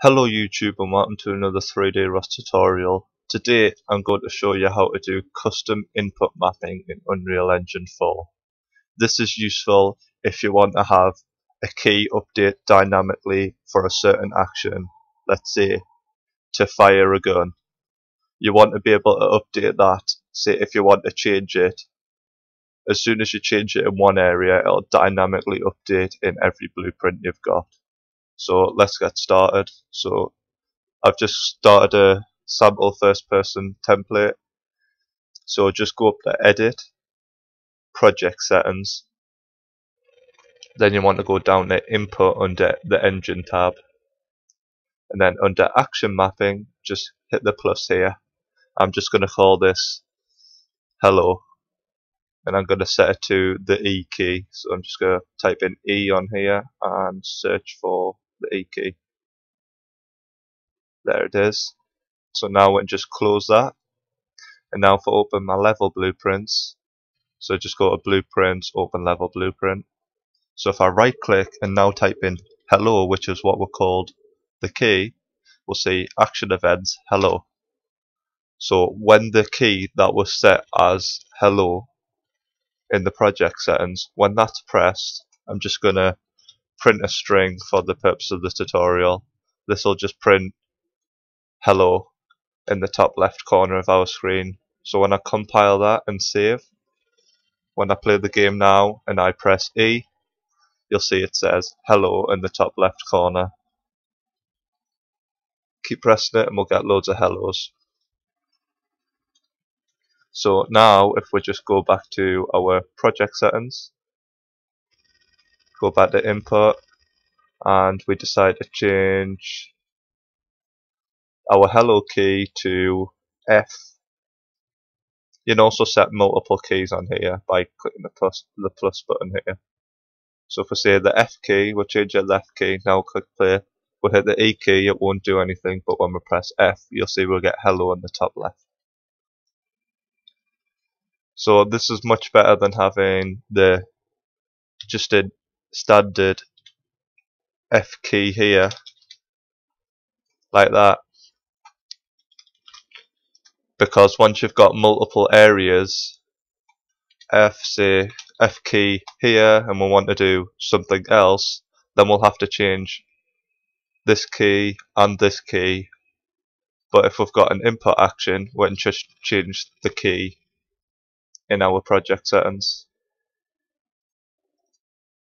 Hello YouTube and welcome to another 3D Ross tutorial. Today I'm going to show you how to do custom input mapping in Unreal Engine 4. This is useful if you want to have a key update dynamically for a certain action, let's say to fire a gun. You want to be able to update that, say if you want to change it. As soon as you change it in one area, it'll dynamically update in every blueprint you've got. So let's get started. So I've just started a sample first person template. So just go up to edit, project settings. Then you want to go down to input under the engine tab. And then under action mapping, just hit the plus here. I'm just going to call this hello. And I'm going to set it to the E key. So I'm just going to type in E on here and search for the key. There it is. So now I just close that. And now for open my level blueprints, so just go to blueprints, open level blueprint. So if I right click and now type in hello, which is what we're called the key, we'll see action events hello. So when the key that was set as hello in the project settings, when that's pressed, I'm just going to print a string for the purpose of the tutorial. This will just print hello in the top left corner of our screen. So when I compile that and save, when I play the game now and I press E, you'll see it says hello in the top left corner. Keep pressing it and we'll get loads of hellos. So now if we just go back to our project settings, go back to input and we decide to change our hello key to F. You can also set multiple keys on here by clicking the plus the plus button here. So if we say the F key, we'll change the left key, now click play. We'll hit the E key, it won't do anything, but when we press F, you'll see we'll get hello on the top left. So this is much better than having the just a standard F key here like that. Because once you've got multiple areas F say F key here and we want to do something else then we'll have to change this key and this key. But if we've got an input action we can just change the key in our project settings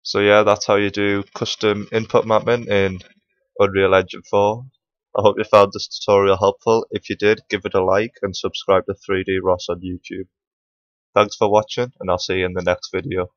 so yeah, that's how you do custom input mapping in Unreal Engine 4. I hope you found this tutorial helpful. If you did, give it a like and subscribe to 3D Ross on YouTube. Thanks for watching and I'll see you in the next video.